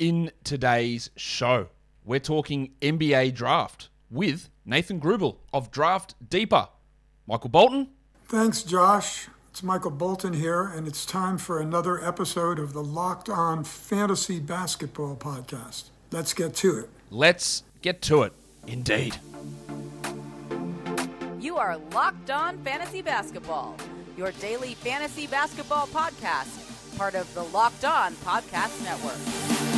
In today's show, we're talking NBA draft with Nathan Grubel of Draft Deeper. Michael Bolton. Thanks, Josh. It's Michael Bolton here, and it's time for another episode of the Locked On Fantasy Basketball Podcast. Let's get to it. Let's get to it. Indeed. You are Locked On Fantasy Basketball, your daily fantasy basketball podcast, part of the Locked On Podcast Network.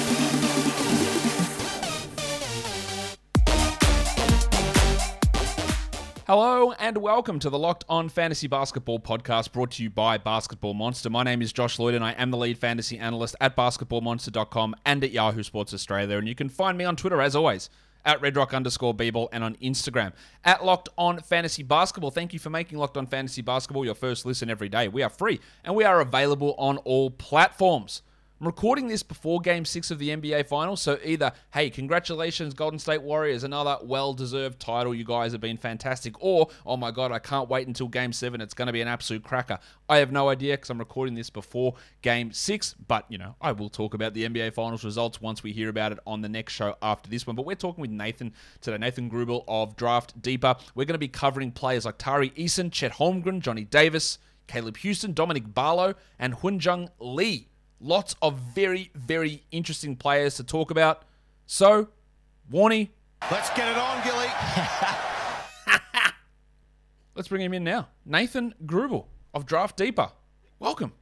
Hello and welcome to the Locked On Fantasy Basketball podcast brought to you by Basketball Monster. My name is Josh Lloyd and I am the lead fantasy analyst at basketballmonster.com and at Yahoo Sports Australia. And you can find me on Twitter as always at redrock underscore and on Instagram at Locked On Fantasy Basketball. Thank you for making Locked On Fantasy Basketball your first listen every day. We are free and we are available on all platforms. I'm recording this before game six of the NBA Finals, so either, hey, congratulations, Golden State Warriors, another well deserved title. You guys have been fantastic, or, oh my God, I can't wait until game seven. It's going to be an absolute cracker. I have no idea because I'm recording this before game six, but, you know, I will talk about the NBA Finals results once we hear about it on the next show after this one. But we're talking with Nathan today, Nathan Grubel of Draft Deeper. We're going to be covering players like Tari Eason, Chet Holmgren, Johnny Davis, Caleb Houstan, Dominick Barlow, and Hyunjung Lee. Lots of very, very interesting players to talk about. So, Warney. Let's get it on, Gilly. Let's bring him in now. Nathan Grubel of Draft Deeper. Welcome.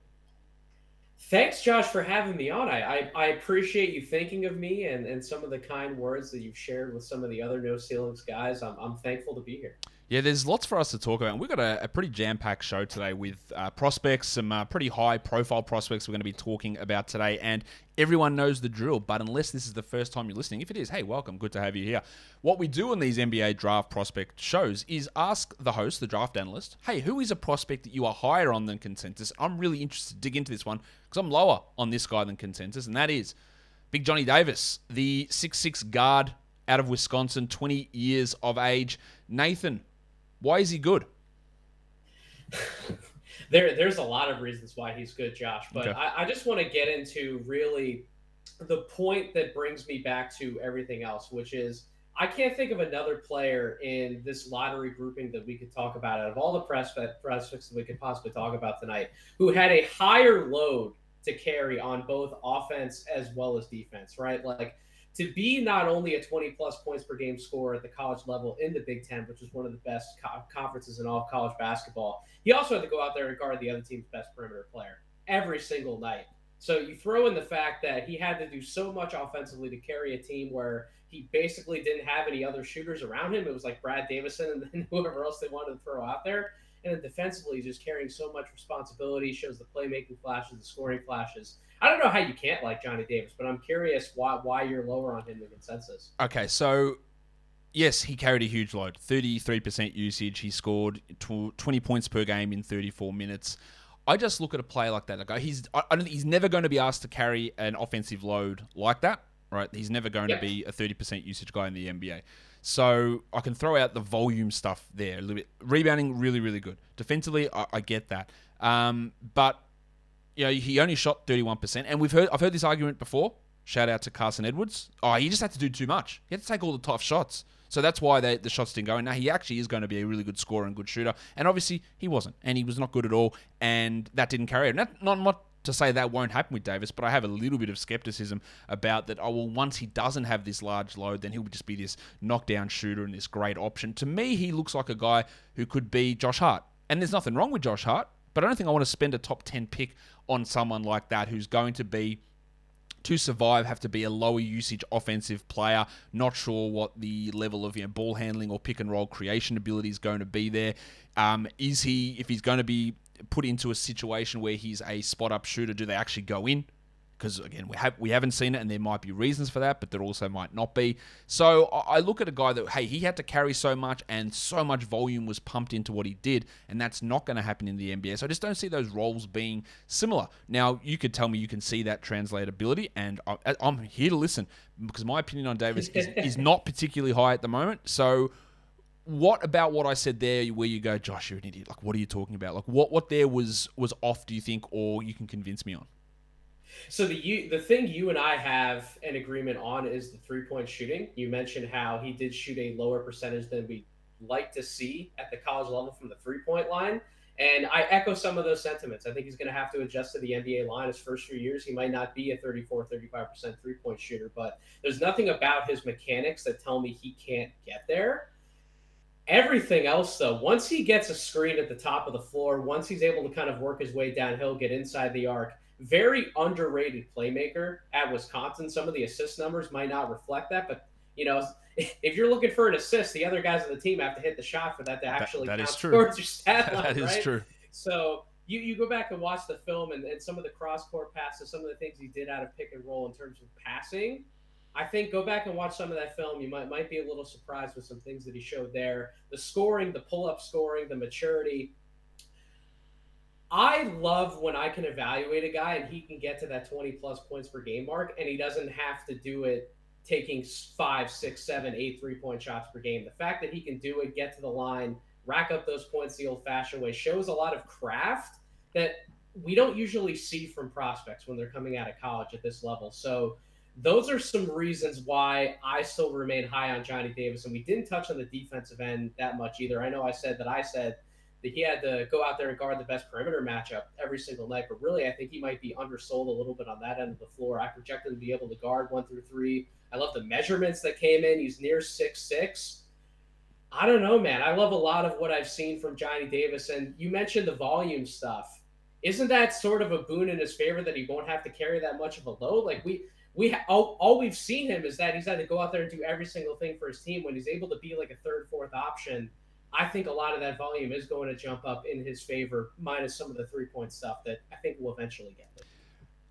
Thanks, Josh, for having me on. I, I, I, appreciate you thinking of me and, and some of the kind words that you've shared with some of the other No Ceilings guys. I'm, I'm thankful to be here. Yeah, there's lots for us to talk about. We've got a, a pretty jam packed show today with uh, prospects, some uh, pretty high profile prospects we're going to be talking about today. And everyone knows the drill, but unless this is the first time you're listening, if it is, hey, welcome. Good to have you here. What we do in these NBA draft prospect shows is ask the host, the draft analyst, hey, who is a prospect that you are higher on than consensus? I'm really interested to dig into this one because I'm lower on this guy than consensus, and that is Big Johnny Davis, the six-six guard out of Wisconsin, 20 years of age. Nathan, why is he good? there, there's a lot of reasons why he's good, Josh. But okay. I, I just want to get into really the point that brings me back to everything else, which is I can't think of another player in this lottery grouping that we could talk about out of all the prospects that we could possibly talk about tonight who had a higher load to carry on both offense as well as defense, right? Like to be not only a 20 plus points per game scorer at the college level in the Big Ten, which is one of the best co- conferences in all of college basketball, he also had to go out there and guard the other team's best perimeter player every single night. So you throw in the fact that he had to do so much offensively to carry a team where he basically didn't have any other shooters around him. It was like Brad Davison and then whoever else they wanted to throw out there. And then defensively, just carrying so much responsibility, shows the playmaking flashes, the scoring flashes. I don't know how you can't like Johnny Davis, but I'm curious why why you're lower on him than consensus. Okay, so yes, he carried a huge load. 33% usage. He scored 20 points per game in 34 minutes. I just look at a player like that. Like he's, I don't think he's never going to be asked to carry an offensive load like that. Right? He's never going to be a 30% usage guy in the NBA. So I can throw out the volume stuff there a little bit. Rebounding, really, really good. Defensively, I, I get that. Um, but you know, he only shot 31%. And we've heard I've heard this argument before. Shout out to Carson Edwards. Oh, he just had to do too much. He had to take all the tough shots. So that's why they, the shots didn't go in. Now, he actually is going to be a really good scorer and good shooter. And obviously, he wasn't. And he was not good at all. And that didn't carry it. Not, not, not to say that won't happen with Davis, but I have a little bit of skepticism about that. Oh, well, once he doesn't have this large load, then he'll just be this knockdown shooter and this great option. To me, he looks like a guy who could be Josh Hart. And there's nothing wrong with Josh Hart. But I don't think I want to spend a top 10 pick on someone like that who's going to be to survive have to be a lower usage offensive player. Not sure what the level of you know, ball handling or pick and roll creation ability is going to be there. Um, is he if he's going to be put into a situation where he's a spot up shooter? Do they actually go in? Because again we have we haven't seen it and there might be reasons for that but there also might not be so i look at a guy that hey he had to carry so much and so much volume was pumped into what he did and that's not going to happen in the nba so i just don't see those roles being similar now you could tell me you can see that translatability and i'm here to listen because my opinion on davis is, is not particularly high at the moment so what about what I said there where you go, Josh, you're an idiot? Like, what are you talking about? Like, what what there was was off? Do you think, or you can convince me on? So the you, the thing you and I have an agreement on is the three point shooting. You mentioned how he did shoot a lower percentage than we like to see at the college level from the three point line. And I echo some of those sentiments. I think he's going to have to adjust to the NBA line his first few years. He might not be a 34, 35% three point shooter, but there's nothing about his mechanics that tell me he can't get there. Everything else, though, once he gets a screen at the top of the floor, once he's able to kind of work his way downhill, get inside the arc, very underrated playmaker at Wisconsin. Some of the assist numbers might not reflect that, but you know, if you're looking for an assist, the other guys on the team have to hit the shot for that to actually that, that count true. towards your stat line. that is right? true. So you, you go back and watch the film and, and some of the cross court passes, some of the things he did out of pick and roll in terms of passing. I think go back and watch some of that film. You might might be a little surprised with some things that he showed there. The scoring, the pull up scoring, the maturity. I love when I can evaluate a guy and he can get to that 20 plus points per game mark and he doesn't have to do it taking five, six, seven, eight three point shots per game. The fact that he can do it, get to the line, rack up those points the old fashioned way shows a lot of craft that we don't usually see from prospects when they're coming out of college at this level. So, those are some reasons why I still remain high on Johnny Davis. And we didn't touch on the defensive end that much either. I know I said that I said that he had to go out there and guard the best perimeter matchup every single night, but really I think he might be undersold a little bit on that end of the floor. I projected him to be able to guard one through three. I love the measurements that came in. He's near six six. I don't know, man. I love a lot of what I've seen from Johnny Davis. And you mentioned the volume stuff. Isn't that sort of a boon in his favor that he won't have to carry that much of a load? Like we we ha- all, all we've seen him is that he's had to go out there and do every single thing for his team when he's able to be like a third, fourth option. I think a lot of that volume is going to jump up in his favor, minus some of the three point stuff that I think will eventually get there.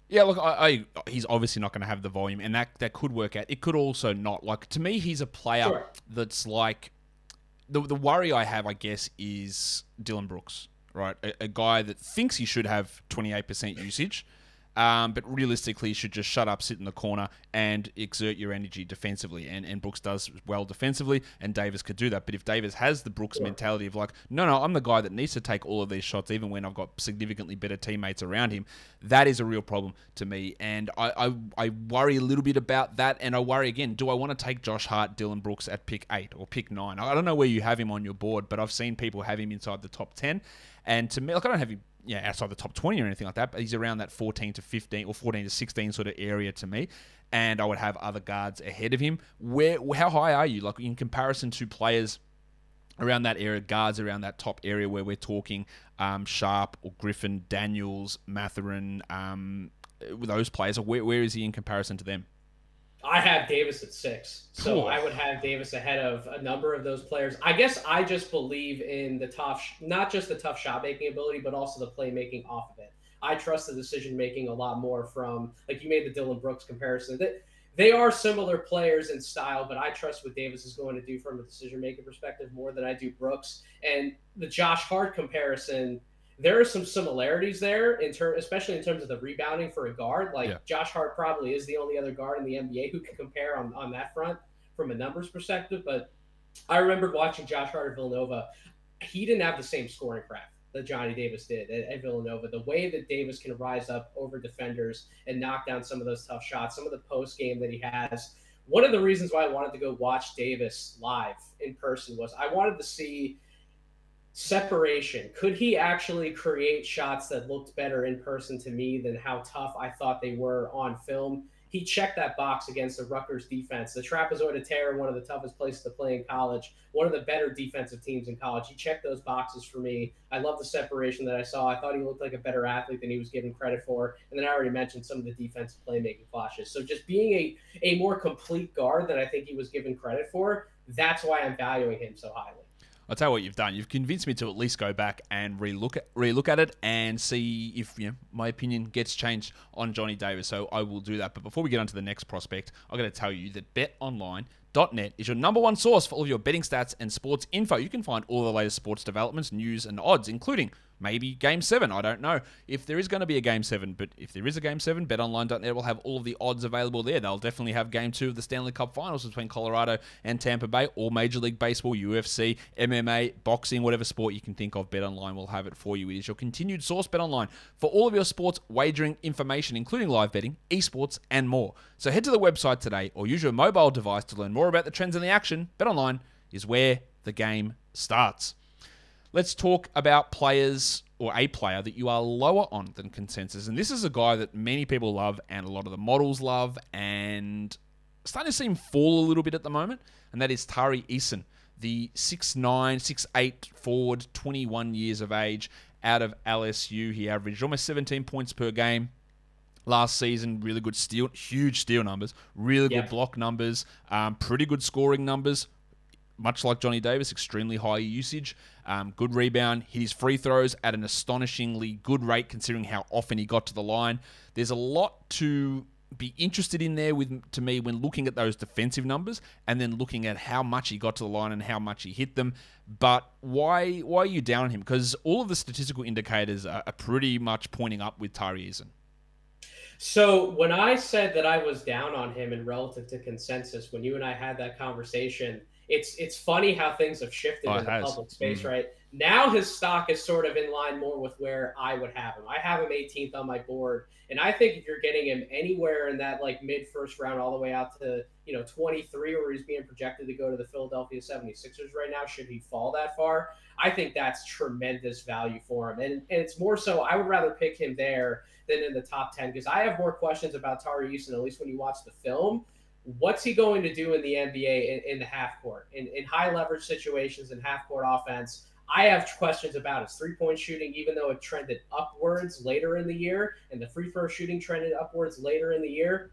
Yeah, look, I, I, he's obviously not going to have the volume, and that that could work out. It could also not. Like to me, he's a player Sure. that's like the the worry I have, I guess, is Dillon Brooks, right? A, a guy that thinks he should have twenty eight percent usage. Um, but realistically, you should just shut up, sit in the corner, and exert your energy defensively. And, and Brooks does well defensively, and Davis could do that. But if Davis has the Brooks mentality of like, no, no, I'm the guy that needs to take all of these shots, even when I've got significantly better teammates around him, that is a real problem to me. And I, I, I worry a little bit about that. And I worry again, do I want to take Josh Hart, Dillon Brooks at pick eight or pick nine? I don't know where you have him on your board, but I've seen people have him inside the top 10. And to me, like, I don't have him yeah, outside the top 20 or anything like that, but he's around that 14 to 15 or 14 to 16 sort of area to me. And I would have other guards ahead of him. Where, how high are you? Like in comparison to players around that area, guards around that top area where we're talking um, Sharpe or Griffin, Daniels, Mathurin, um, those players, where, where is he in comparison to them? I have Davis at six. So Cool. I would have Davis ahead of a number of those players. I guess I just believe in the tough, not just the tough shot making ability, but also the playmaking off of it. I trust the decision making a lot more from, like you made the Dillon Brooks comparison. That they are similar players in style, but I trust what Davis is going to do from a decision making perspective more than I do Brooks. And the Josh Hart comparison, there are some similarities there in term, especially in terms of the rebounding for a guard. Like Yeah. Josh Hart probably is the only other guard in the NBA who can compare on, on that front from a numbers perspective. But I remembered watching Josh Hart at Villanova. He didn't have the same scoring craft that Johnny Davis did at, at Villanova. The way that Davis can rise up over defenders and knock down some of those tough shots, some of the post game that he has. One of the reasons why I wanted to go watch Davis live in person was I wanted to see separation. Could he actually create shots that looked better in person to me than how tough I thought they were on film? He checked that box against the Rutgers defense. The Trapezoid of Terror, one of the toughest places to play in college, one of the better defensive teams in college. He checked those boxes for me. I love the separation that I saw. I thought he looked like a better athlete than he was given credit for. And then I already mentioned some of the defensive playmaking flashes. So just being a, a more complete guard than I think he was given credit for, that's why I'm valuing him so highly. I'll tell you what you've done. You've convinced me to at least go back and relook at relook at it and see if you know my opinion gets changed on Johnny Davis. So I will do that. But before we get on to the next prospect, I'm going to tell you that BetOnline.net is your number one source for all of your betting stats and sports info. You can find all the latest sports developments, news, and odds, including maybe game seven. I don't know if there is going to be a game seven, but if there is a game seven, betonline.net will have all of the odds available there. They'll definitely have game two of the Stanley Cup finals between Colorado and Tampa Bay, or Major League Baseball, UFC, MMA, boxing, whatever sport you can think of. BetOnline will have it for you. It is your continued source, BetOnline, for all of your sports wagering information, including live betting, esports, and more. So head to the website today or use your mobile device to learn more about the trends and the action. BetOnline is where the game starts. Let's talk about players or a player that you are lower on than consensus. And this is a guy that many people love and a lot of the models love and starting to see him fall a little bit at the moment. And that is Tari Eason, the 6'9, 6'8 forward, 21 years of age out of LSU. He averaged almost 17 points per game last season. Really good steal, huge steal numbers, really good block numbers, um, pretty good scoring numbers. Much like Johnny Davis, extremely high usage, um, good rebound, hit his free throws at an astonishingly good rate considering how often he got to the line. There's a lot to be interested in there with to me when looking at those defensive numbers and then looking at how much he got to the line and how much he hit them. But why why are you down on him? Because all of the statistical indicators are, are pretty much pointing up with Tari Eason. So when I said that I was down on him in relative to consensus, when you and I had that conversation, it's it's funny how things have shifted oh, in the has. public space, mm right? Now his stock is sort of in line more with where I would have him. I have him 18th on my board, and I think if you're getting him anywhere in that like mid first round, all the way out to you know 23, where he's being projected to go to the Philadelphia 76ers right now, should he fall that far, I think that's tremendous value for him. And, and it's more so I would rather pick him there than in the top 10 because I have more questions about Tari Eason, at least when you watch the film. What's he going to do in the NBA in, in the half court, in, in high leverage situations, in half court offense? I have questions about his three point shooting, even though it trended upwards later in the year and the free throw shooting trended upwards later in the year.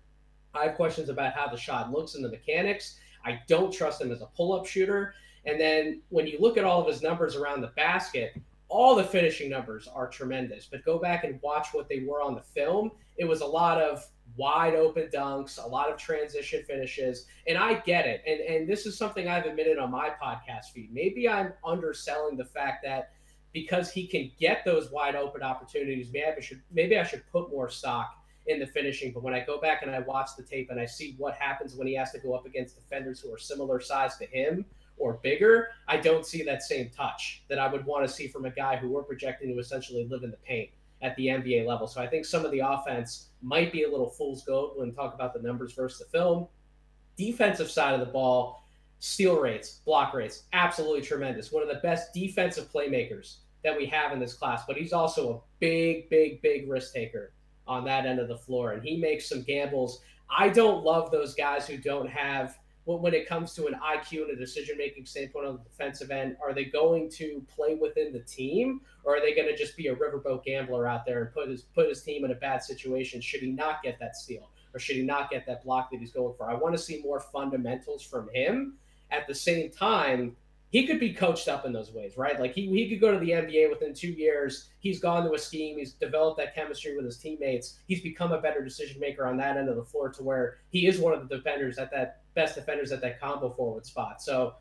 I have questions about how the shot looks and the mechanics. I don't trust him as a pull up shooter. And then when you look at all of his numbers around the basket, all the finishing numbers are tremendous. But go back and watch what they were on the film. It was a lot of wide open dunks, a lot of transition finishes. And I get it. And and this is something I've admitted on my podcast feed. Maybe I'm underselling the fact that because he can get those wide open opportunities, maybe I should maybe I should put more stock in the finishing. But when I go back and I watch the tape and I see what happens when he has to go up against defenders who are similar size to him or bigger, I don't see that same touch that I would want to see from a guy who we're projecting to essentially live in the paint at the NBA level. So I think some of the offense might be a little fool's gold when talk about the numbers versus the film. Defensive side of the ball, steal rates, block rates, absolutely tremendous. One of the best defensive playmakers that we have in this class, but he's also a big, big, big risk taker on that end of the floor. And he makes some gambles. I don't love those guys who don't have when it comes to an IQ and a decision making standpoint on the defensive end, are they going to play within the team, or are they going to just be a riverboat gambler out there and put his put his team in a bad situation? Should he not get that steal, or should he not get that block that he's going for? I want to see more fundamentals from him. At the same time, he could be coached up in those ways, right? Like he, he could go to the NBA within two years. He's gone to a scheme. He's developed that chemistry with his teammates. He's become a better decision maker on that end of the floor to where he is one of the defenders at that best defenders at that combo forward spot. So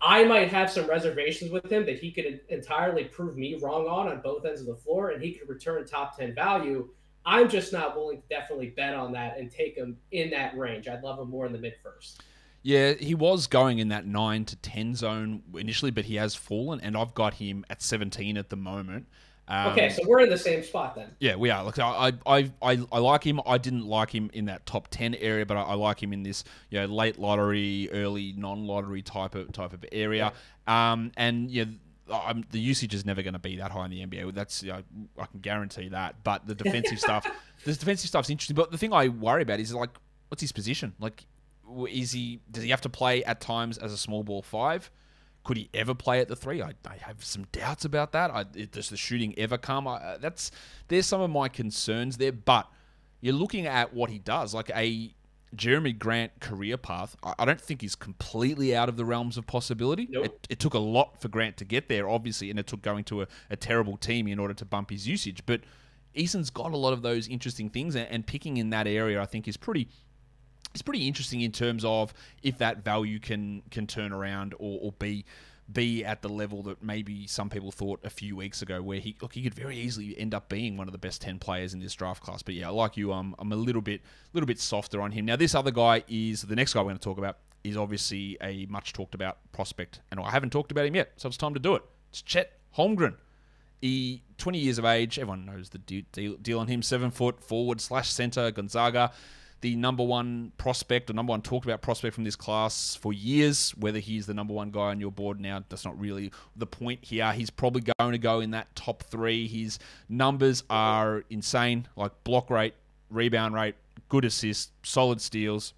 I might have some reservations with him that he could entirely prove me wrong on on both ends of the floor and he could return top 10 value. I'm just not willing to definitely bet on that and take him in that range. I'd love him more in the mid first. Yeah, he was going in that 9 to 10 zone initially, but he has fallen, and I've got him at 17 at the moment. Um, okay, so we're in the same spot then. Yeah, we are. Look, I, I, I, I like him. I didn't like him in that top ten area, but I, I like him in this, you know, late lottery, early non-lottery type of type of area. Yeah. Um, and yeah. I'm, the usage is never going to be that high in the NBA. That's you know, I can guarantee that. But the defensive stuff, the defensive stuff's interesting. But the thing I worry about is like, what's his position? Like, is he does he have to play at times as a small ball five? Could he ever play at the three? I, I have some doubts about that. I, does the shooting ever come? I, uh, that's there's some of my concerns there. But you're looking at what he does, like a Jerami Grant career path. I, I don't think he's completely out of the realms of possibility. Nope. It, it, took a lot for Grant to get there, obviously, and it took going to a, a terrible team in order to bump his usage. But Eason's got a lot of those interesting things, and, and picking in that area, I think, is pretty it's pretty interesting in terms of if that value can can turn around or, or be be at the level that maybe some people thought a few weeks ago, where he look he could very easily end up being one of the best ten players in this draft class. But yeah, like you, um, I'm a little bit little bit softer on him. Now this other guy is the next guy we're going to talk about is obviously a much talked about prospect, and I haven't talked about him yet, so it's time to do it. It's Chet Holmgren. He 20 years of age. Everyone knows the deal, deal on him. Seven foot forward slash center. Gonzaga the number one prospect or number one talked about prospect from this class for years. Whether he's the number one guy on your board now, that's not really the point here. He's probably going to go in that top three. His numbers are insane, like block rate, rebound rate, good assists, solid steals,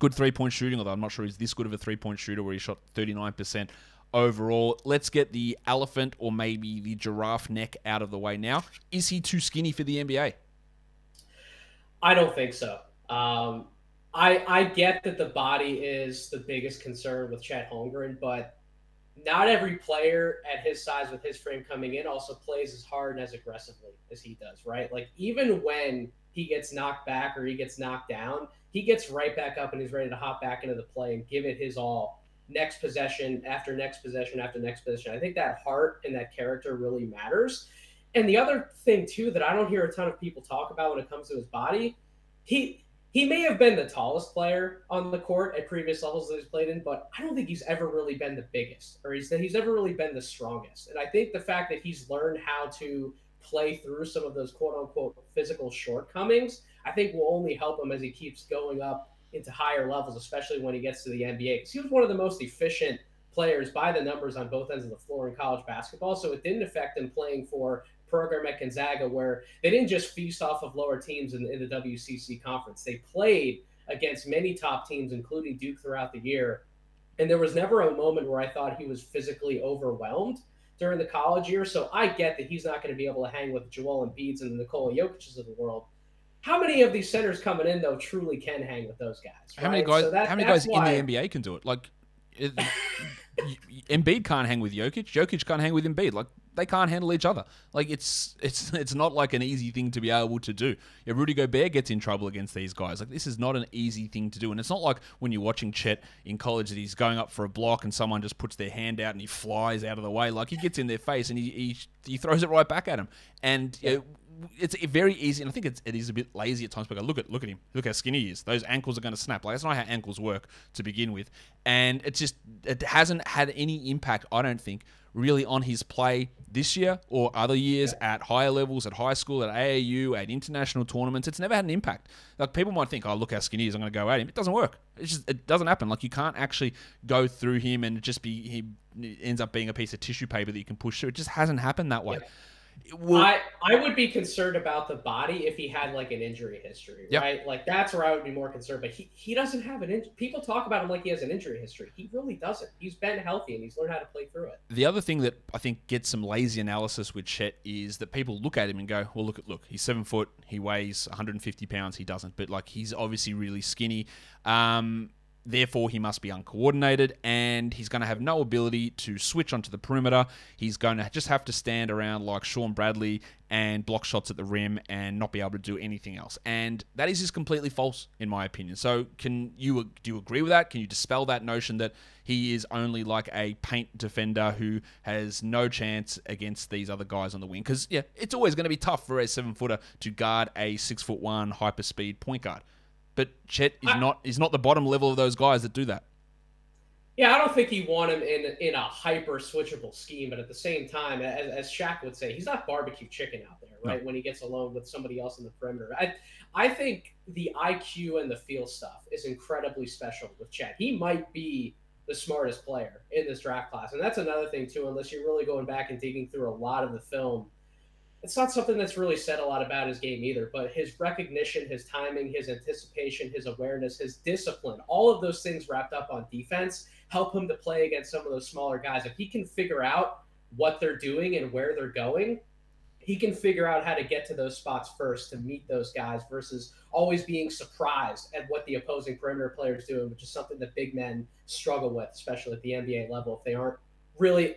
good three point shooting. Although I'm not sure he's this good of a three point shooter, where he shot 39% overall. Let's get the elephant or maybe the giraffe neck out of the way now. Is he too skinny for the NBA? I don't think so. Um, I I get that the body is the biggest concern with Chet Holmgren, but not every player at his size with his frame coming in also plays as hard and as aggressively as he does, right? Like even when he gets knocked back or he gets knocked down, he gets right back up and he's ready to hop back into the play and give it his all next possession after next possession after next possession. I think that heart and that character really matters. And the other thing too that I don't hear a ton of people talk about when it comes to his body, he he may have been the tallest player on the court at previous levels that he's played in, but I don't think he's ever really been the biggest, or he's he's ever really been the strongest. And I think the fact that he's learned how to play through some of those quote unquote physical shortcomings, I think will only help him as he keeps going up into higher levels, especially when he gets to the NBA. Because he was one of the most efficient players by the numbers on both ends of the floor in college basketball. So it didn't affect him playing for program at Gonzaga where they didn't just feast off of lower teams in, in the WCC conference. They played against many top teams, including Duke, throughout the year. And there was never a moment where I thought he was physically overwhelmed during the college year. So I get that he's not going to be able to hang with Joel Embiid's and the Nikola Jokic's of the world. How many of these centers coming in though truly can hang with those guys? Right? How many guys? So that, how many guys why... in the NBA can do it? Like, it, Embiid can't hang with Jokic. Jokic can't hang with Embiid. Like, they can't handle each other. Like it's it's it's not like an easy thing to be able to do. Yeah, Rudy Gobert gets in trouble against these guys. Like this is not an easy thing to do, and it's not like when you're watching Chet in college that he's going up for a block and someone just puts their hand out and he flies out of the way. Like he gets in their face and he he, he throws it right back at him. And yeah. It's very easy, and I think it's, it is a bit lazy at times. But look at look at him, look how skinny he is. Those ankles are going to snap. Like that's not how ankles work to begin with, and it just it hasn't had any impact. I don't think really on his play this year or other years yeah. at higher levels, at high school, at AAU, at international tournaments. It's never had an impact. Like people might think, oh, look how skinny he is, I'm going to go at him. It doesn't work. It just it doesn't happen. Like you can't actually go through him and just be he ends up being a piece of tissue paper that you can push through. It just hasn't happened that way. Yeah. Will, I I would be concerned about the body if he had like an injury history, yep. right? Like that's where I would be more concerned. But he, he doesn't have an injury. People talk about him like he has an injury history. He really doesn't. He's been healthy and he's learned how to play through it. The other thing that I think gets some lazy analysis with Chet is that people look at him and go, "Well, look at look, he's seven foot, he weighs 150 pounds, he doesn't, but like he's obviously really skinny." Um, Therefore, he must be uncoordinated and he's going to have no ability to switch onto the perimeter. He's going to just have to stand around like Shawn Bradley and block shots at the rim and not be able to do anything else. And that is just completely false, in my opinion. So, can you do you agree with that? Can you dispel that notion that he is only like a paint defender who has no chance against these other guys on the wing? Because yeah, it's always going to be tough for a seven footer to guard a six foot one hyper speed point guard. But Chet is I, not is not the bottom level of those guys that do that. Yeah, I don't think he want him in in a hyper switchable scheme, but at the same time, as, as Shaq would say, he's not barbecue chicken out there, right? No. When he gets alone with somebody else in the perimeter, I I think the IQ and the feel stuff is incredibly special with Chet. He might be the smartest player in this draft class, and that's another thing too. Unless you're really going back and digging through a lot of the film it's not something that's really said a lot about his game either, but his recognition, his timing, his anticipation, his awareness, his discipline, all of those things wrapped up on defense help him to play against some of those smaller guys. If he can figure out what they're doing and where they're going, he can figure out how to get to those spots first to meet those guys versus always being surprised at what the opposing perimeter players doing, which is something that big men struggle with, especially at the NBA level, if they aren't really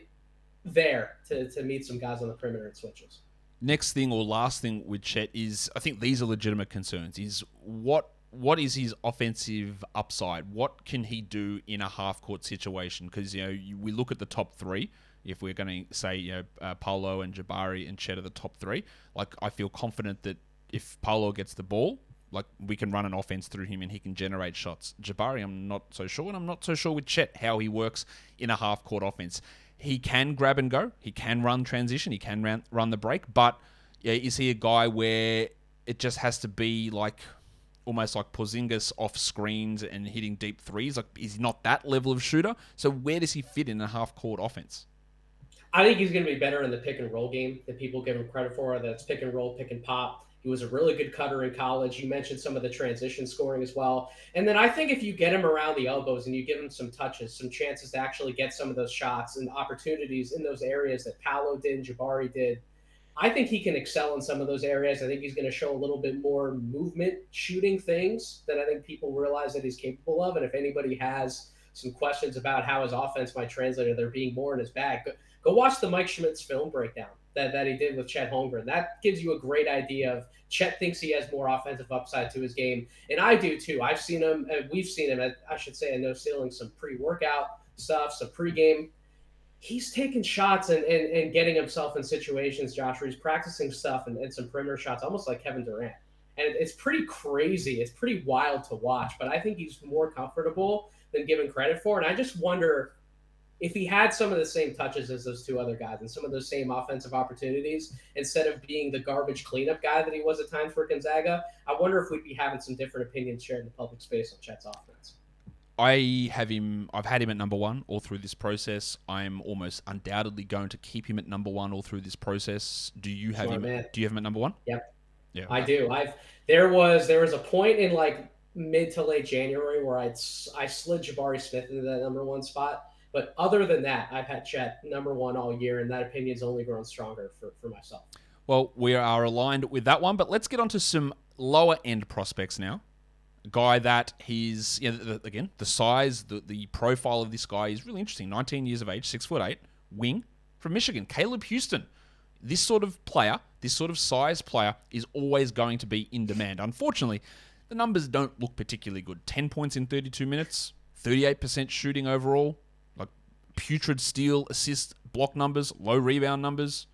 there to, to meet some guys on the perimeter and switches next thing or last thing with Chet is I think these are legitimate concerns. Is what what is his offensive upside? What can he do in a half court situation? Because you know you, we look at the top three. If we're going to say you know uh, Paolo and Jabari and Chet are the top three, like I feel confident that if Paolo gets the ball, like we can run an offense through him and he can generate shots. Jabari, I'm not so sure, and I'm not so sure with Chet how he works in a half court offense. He can grab and go. He can run transition. He can run, run the break, but yeah, is he a guy where it just has to be like almost like Porzingis off screens and hitting deep threes. Like he's not that level of shooter. So where does he fit in a half court offense? I think he's going to be better in the pick and roll game that people give him credit for. That's pick and roll, pick and pop. He was a really good cutter in college. You mentioned some of the transition scoring as well. And then I think if you get him around the elbows and you give him some touches, some chances to actually get some of those shots and opportunities in those areas that Paolo did, Jabari did, I think he can excel in some of those areas. I think he's going to show a little bit more movement shooting things that I think people realize that he's capable of. And if anybody has some questions about how his offense might translate or there being more in his bag, go, go watch the Mike Schmitz film breakdown that, that he did with Chet Holmgren. That gives you a great idea of Chet thinks he has more offensive upside to his game. And I do too. I've seen him, uh, we've seen him, at, I should say, I know ceiling some pre workout stuff, some pre-game he's taking shots and, and, and getting himself in situations, Josh, where he's practicing stuff and, and some perimeter shots, almost like Kevin Durant. And it, it's pretty crazy. It's pretty wild to watch, but I think he's more comfortable than given credit for. And I just wonder if he had some of the same touches as those two other guys and some of those same offensive opportunities instead of being the garbage cleanup guy that he was at times for Gonzaga, I wonder if we'd be having some different opinions shared in the public space on Chet's offense. I have him. I've had him at number one all through this process. I'm almost undoubtedly going to keep him at number one all through this process. Do you have him? Man. Do you have him at number one? Yep. Yeah, I do. I've there was there was a point in like mid to late January where I I slid Jabari Smith into that number one spot. But other than that, I've had Chet number one all year, and that opinion's only grown stronger for, for myself. Well, we are aligned with that one, but let's get on to some lower end prospects now guy that he's you know, the, again the size, the the profile of this guy is really interesting. 19 years of age, six foot eight, wing from Michigan, Caleb Houstan. This sort of player, this sort of size player, is always going to be in demand. Unfortunately, the numbers don't look particularly good. 10 points in 32 minutes, 38% shooting overall, putrid steal, assist, block numbers, low rebound numbers.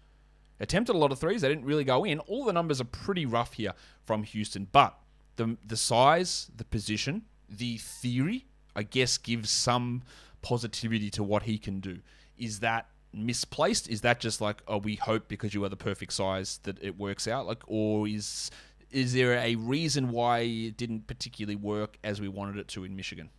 Attempted a lot of threes, they didn't really go in. All the numbers are pretty rough here from Houstan, but the the size, the position, the theory, I guess, gives some positivity to what he can do. Is that misplaced? Is that just like, oh, we hope because you are the perfect size that it works out? Like, or is is there a reason why it didn't particularly work as we wanted it to in Michigan?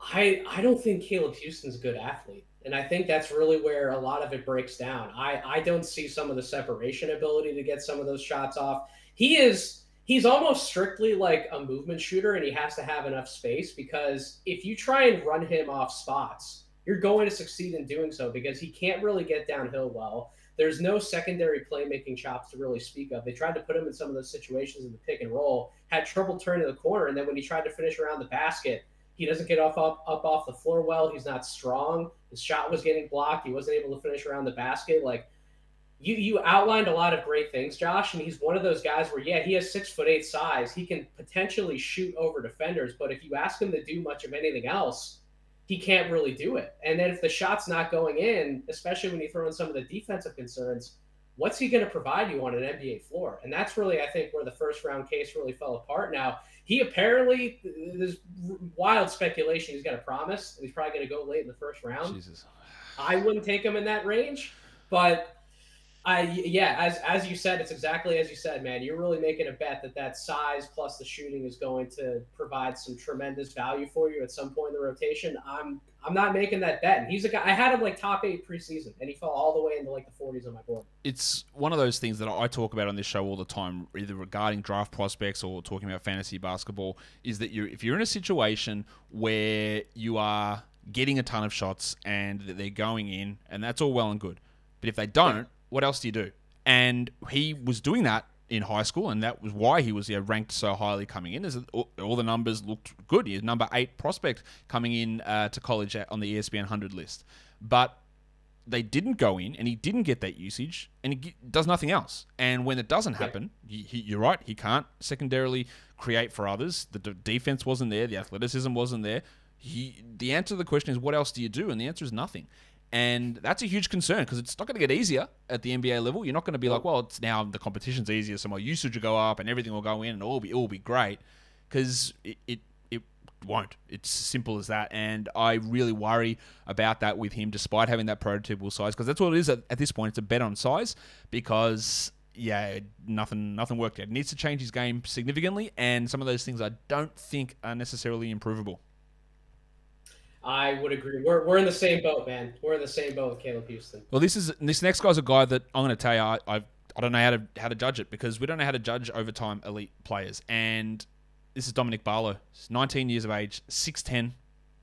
I I don't think Caleb Houstan's a good athlete. And I think that's really where a lot of it breaks down. I, I don't see some of the separation ability to get some of those shots off. He is he's almost strictly like a movement shooter and he has to have enough space because if you try and run him off spots, you're going to succeed in doing so because he can't really get downhill well. There's no secondary playmaking chops to really speak of. They tried to put him in some of those situations in the pick and roll, had trouble turning the corner, and then when he tried to finish around the basket, he doesn't get off up, up off the floor well. He's not strong. His shot was getting blocked. He wasn't able to finish around the basket. Like you you outlined a lot of great things, Josh, and he's one of those guys where yeah, he has six foot eight size. He can potentially shoot over defenders, but if you ask him to do much of anything else, he can't really do it. And then if the shot's not going in, especially when you throw in some of the defensive concerns, what's he going to provide you on an NBA floor? And that's really, I think, where the first round case really fell apart. Now he apparently there's wild speculation he's got a promise. He's probably going to go late in the first round. Jesus. I wouldn't take him in that range, but I yeah, as as you said, it's exactly as you said, man. You're really making a bet that that size plus the shooting is going to provide some tremendous value for you at some point in the rotation. I'm I'm not making that bet. And he's a guy I had him like top eight preseason, and he fell all the way into like the 40s on my board. It's one of those things that I talk about on this show all the time, either regarding draft prospects or talking about fantasy basketball. Is that you if you're in a situation where you are getting a ton of shots and they're going in, and that's all well and good, but if they don't. What else do you do? And he was doing that in high school, and that was why he was know, ranked so highly coming in. As all, all, the numbers looked good. He's number eight prospect coming in uh, to college on the ESPN 100 list. But they didn't go in and he didn't get that usage and he does nothing else. And when it doesn't happen, he, he, you're right, he can't secondarily create for others. The d- defense wasn't there, the athleticism wasn't there. He, the answer to the question is, what else do you do? And the answer is nothing. And that's a huge concern because it's not going to get easier at the NBA level. You're not going to be like, well, it's now the competition's easier, so my usage will go up and everything will go in and it will be, it will be great. Because it, it, it won't. It's simple as that. And I really worry about that with him, despite having that prototypical size, because that's what it is at, at this point. It's a bet on size because yeah, nothing nothing worked out. needs to change his game significantly, and some of those things I don't think are necessarily improvable. I would agree. We're, we're in the same boat, man. We're in the same boat with Caleb Houstan. Well, this is this next guy's a guy that I'm going to tell you I I've, I don't know how to how to judge it because we don't know how to judge overtime elite players. And this is Dominick Barlow. He's 19 years of age, 6'10",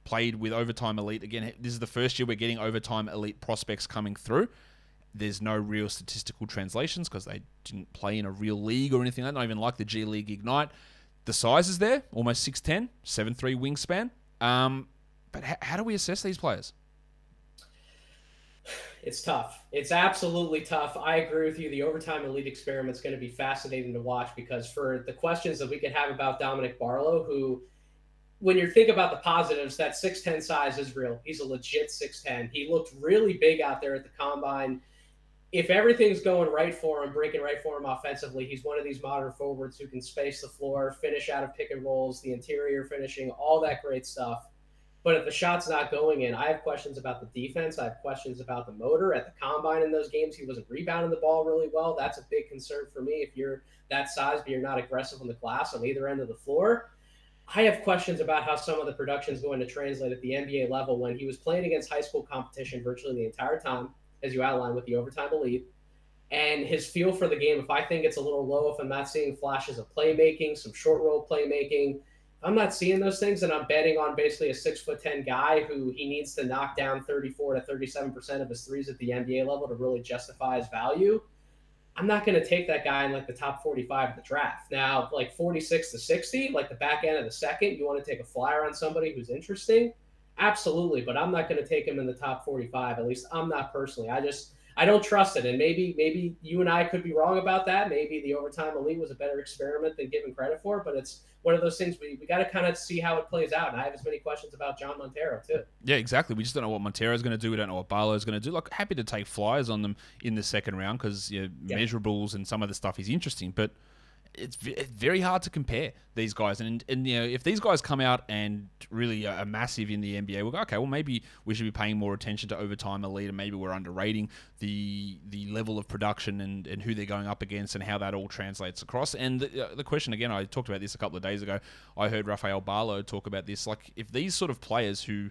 played with overtime elite. Again, this is the first year we're getting overtime elite prospects coming through. There's no real statistical translations because they didn't play in a real league or anything like that, not even like the G League Ignite. The size is there, almost 6'10", 7'3 wingspan. Um, but h- how do we assess these players? It's tough. It's absolutely tough. I agree with you. The overtime elite experiment is going to be fascinating to watch because for the questions that we could have about Dominick Barlow, who, when you think about the positives, that 6'10 size is real. He's a legit 6'10. He looked really big out there at the combine. If everything's going right for him, breaking right for him offensively, he's one of these modern forwards who can space the floor, finish out of pick and rolls, the interior finishing, all that great stuff but if the shot's not going in, I have questions about the defense. I have questions about the motor at the combine in those games. He wasn't rebounding the ball really well. That's a big concern for me. If you're that size, but you're not aggressive on the glass on either end of the floor, I have questions about how some of the production is going to translate at the NBA level when he was playing against high school competition virtually the entire time, as you outlined with the overtime elite. And his feel for the game, if I think it's a little low, if I'm not seeing flashes of playmaking, some short roll playmaking, I'm not seeing those things, and I'm betting on basically a six foot ten guy who he needs to knock down 34 to 37 percent of his threes at the NBA level to really justify his value. I'm not going to take that guy in like the top 45 of the draft. Now, like 46 to 60, like the back end of the second, you want to take a flyer on somebody who's interesting, absolutely. But I'm not going to take him in the top 45. At least I'm not personally. I just I don't trust it. And maybe maybe you and I could be wrong about that. Maybe the overtime elite was a better experiment than given credit for. But it's one of those things we, we got to kind of see how it plays out. And I have as many questions about Jean Montero too. Yeah, exactly. We just don't know what Montero is going to do. We don't know what Barlow is going to do. Like, happy to take flyers on them in the second round because you know, yeah. measurables and some of the stuff is interesting. But it's very hard to compare these guys. And, and you know, if these guys come out and really are massive in the NBA, we'll go, okay, well, maybe we should be paying more attention to overtime elite, and maybe we're underrating the the level of production and, and who they're going up against and how that all translates across. And the, uh, the question again, I talked about this a couple of days ago. I heard Rafael Barlowe talk about this. Like, if these sort of players who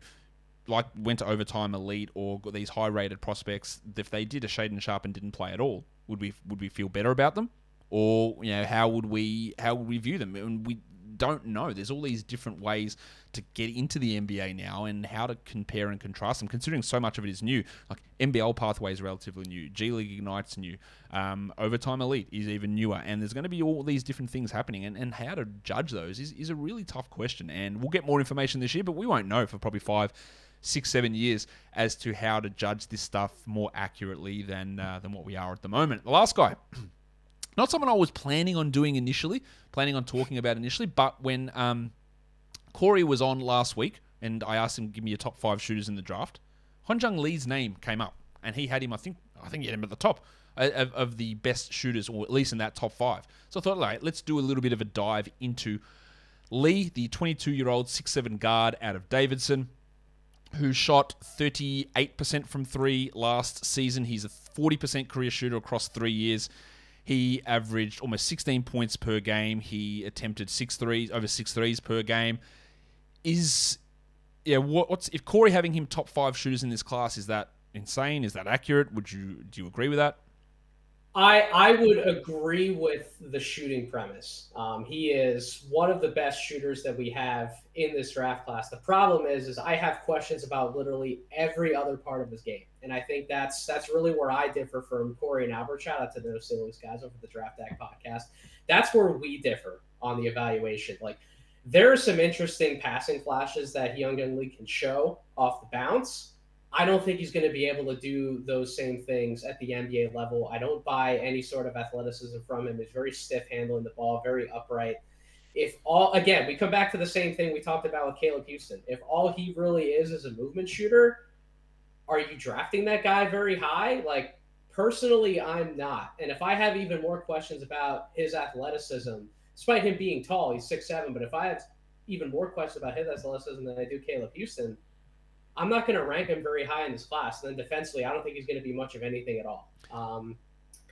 like went to overtime elite or got these high rated prospects, if they did a Shaedon Sharpe and didn't play at all, would we would we feel better about them? Or you know how would we how would we view them? And we don't know. There's all these different ways to get into the NBA now and how to compare and contrast them considering so much of it is new. Like NBL pathway is relatively new. G League Ignite's new. Um, Overtime Elite is even newer. And there's going to be all these different things happening. And, and how to judge those is, is a really tough question. And we'll get more information this year but we won't know for probably five six, seven years as to how to judge this stuff more accurately than uh, than what we are at the moment. The last guy not someone I was planning on doing initially, planning on talking about initially, but when um, Corey was on last week and I asked him give me a top five shooters in the draft, Hyunjung Lee's name came up, and he had him. I think I think he had him at the top uh, of, of the best shooters, or at least in that top five. So I thought, right, let's do a little bit of a dive into Lee, the 22-year-old six-seven guard out of Davidson, who shot 38% from three last season. He's a 40% career shooter across three years. He averaged almost 16 points per game. He attempted six threes, over six threes per game. Is yeah, what, what's if Corey having him top five shooters in this class is that insane? Is that accurate? Would you do you agree with that? I I would agree with the shooting premise. Um, he is one of the best shooters that we have in this draft class. The problem is, is I have questions about literally every other part of his game, and I think that's that's really where I differ from Corey and Albert. Shout out to those St. guys over the Draft Deck podcast. That's where we differ on the evaluation. Like there are some interesting passing flashes that Hyunjung Lee can show off the bounce I don't think he's going to be able to do those same things at the NBA level. I don't buy any sort of athleticism from him. He's very stiff handling the ball, very upright. If all again, we come back to the same thing we talked about with Caleb Houstan. If all he really is is a movement shooter, are you drafting that guy very high? Like personally, I'm not. And if I have even more questions about his athleticism, despite him being tall, he's six seven. But if I have even more questions about his athleticism than I do Caleb Houstan, I'm not going to rank him very high in this class. And then defensively, I don't think he's going to be much of anything at all. Um,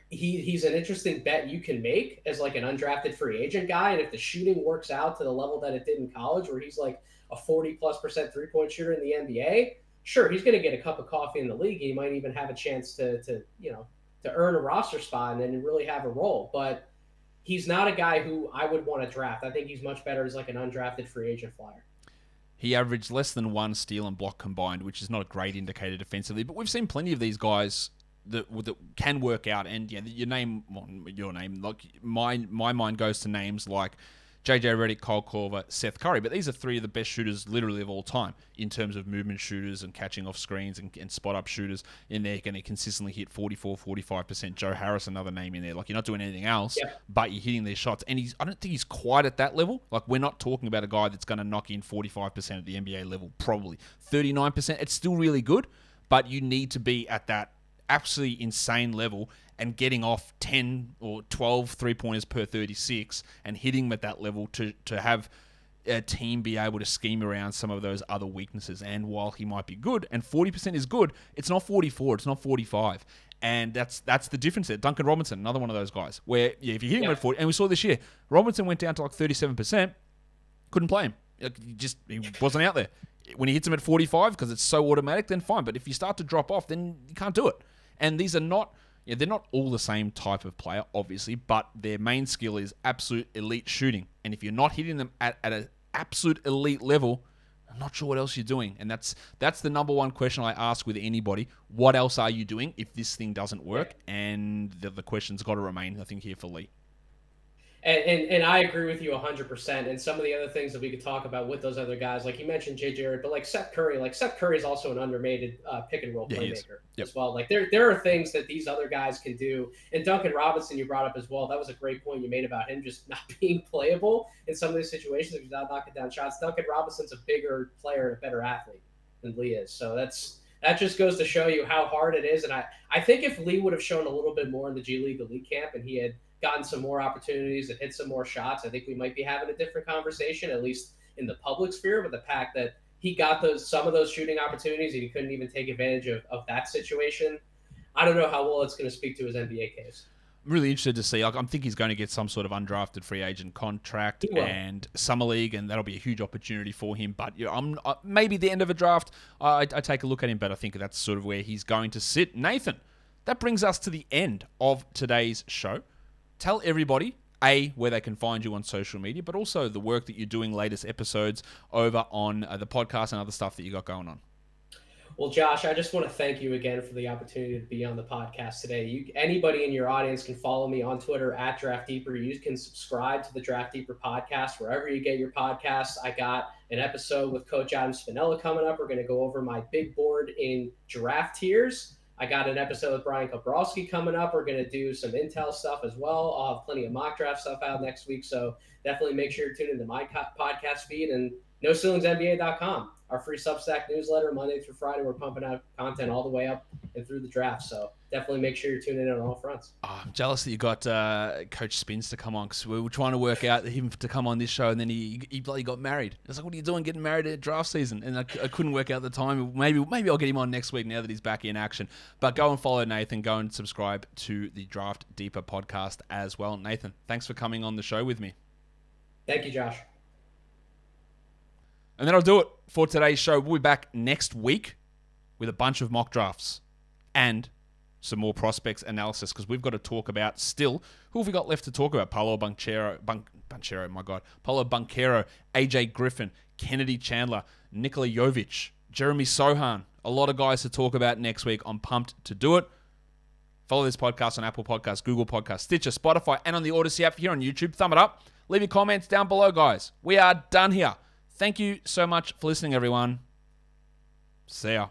he, he's an interesting bet you can make as like an undrafted free agent guy. And if the shooting works out to the level that it did in college, where he's like a 40 plus percent three point shooter in the NBA, sure, he's going to get a cup of coffee in the league. He might even have a chance to, to, you know, to earn a roster spot and then really have a role. But he's not a guy who I would want to draft. I think he's much better as like an undrafted free agent flyer. He averaged less than one steal and block combined, which is not a great indicator defensively. But we've seen plenty of these guys that, that can work out. And yeah, your name, your name, like my my mind goes to names like JJ Redick, Kyle Korver, Seth Curry. But these are three of the best shooters literally of all time in terms of movement shooters and catching off screens and, and spot up shooters. In there, going to consistently hit 44, 45%. Joe Harris, another name in there. Like you're not doing anything else, but you're hitting these shots. And he's, I don't think he's quite at that level. Like we're not talking about a guy that's going to knock in 45% at the NBA level, probably 39%. It's still really good, but you need to be at that absolutely insane level and getting off 10 or 12 three pointers per 36 and hitting them at that level to, to have a team be able to scheme around some of those other weaknesses. And while he might be good, and 40% is good, it's not 44, it's not 45. And that's that's the difference there. Duncan Robinson, another one of those guys, where yeah, if you hit him yeah. at 40, and we saw this year, Robinson went down to like 37%, couldn't play him. He just he wasn't out there. When he hits him at 45, because it's so automatic, then fine. But if you start to drop off, then you can't do it. And these are not yeah, they're not all the same type of player, obviously, but their main skill is absolute elite shooting. And if you're not hitting them at, at an absolute elite level, I'm not sure what else you're doing. And that's that's the number one question I ask with anybody. What else are you doing if this thing doesn't work? And the, the question's got to remain, I think, here for Lee. And, and, and I agree with you 100%. And some of the other things that we could talk about with those other guys, like you mentioned JJ Redick, but like Seth Curry, like Seth Curry is also an underrated uh, pick and roll yeah, playmaker yep. as well. Like there, there are things that these other guys can do. And Duncan Robinson, you brought up as well. That was a great point you made about him just not being playable in some of these situations without knocking down shots. Duncan Robinson's a bigger player and a better athlete than Lee is. So that's that just goes to show you how hard it is. And I, I think if Lee would have shown a little bit more in the G League elite camp and he had – gotten some more opportunities and hit some more shots, I think we might be having a different conversation, at least in the public sphere. But the fact that he got those some of those shooting opportunities and he couldn't even take advantage of, of that situation, I don't know how well it's going to speak to his NBA case. I'm really interested to see. Like, I think he's going to get some sort of undrafted free agent contract and summer league, and that'll be a huge opportunity for him. But you know, I'm uh, maybe the end of a draft. I, I take a look at him, but I think that's sort of where he's going to sit. Nathan, that brings us to the end of today's show tell everybody a where they can find you on social media, but also the work that you're doing, latest episodes over on uh, the podcast and other stuff that you got going on. Well, Josh, I just want to thank you again for the opportunity to be on the podcast today. You, anybody in your audience can follow me on Twitter at Draft Deeper. You can subscribe to the Draft Deeper podcast wherever you get your podcasts. I got an episode with Coach Adam Spinella coming up. We're going to go over my big board in draft tiers. I got an episode with Bryan Kalbrosky coming up. We're going to do some Intel stuff as well. I'll have plenty of mock draft stuff out next week. So definitely make sure you tune into my podcast feed and NoCeilingsNBA.com our free Substack newsletter Monday through Friday. We're pumping out content all the way up and through the draft. So definitely make sure you're tuning in on all fronts. Oh, I'm jealous that you got uh, Coach Spins to come on because we were trying to work out him to come on this show, and then he he bloody got married. It's like, "What are you doing, getting married at draft season?" And I, I couldn't work out the time. Maybe maybe I'll get him on next week now that he's back in action. But go and follow Nathan. Go and subscribe to the Draft Deeper podcast as well. Nathan, thanks for coming on the show with me. Thank you, Josh. And that'll do it for today's show. We'll be back next week with a bunch of mock drafts and some more prospects analysis because we've got to talk about still who have we got left to talk about? Paolo Banchero, Banchero, my God, Paolo Banchero, AJ Griffin, Kennedy Chandler, Nikola Jovic, Jeremy Sochan. A lot of guys to talk about next week. I'm pumped to do it. Follow this podcast on Apple Podcasts, Google Podcasts, Stitcher, Spotify, and on the Odyssey app here on YouTube. Thumb it up. Leave your comments down below, guys. We are done here. Thank you so much for listening, everyone. See ya.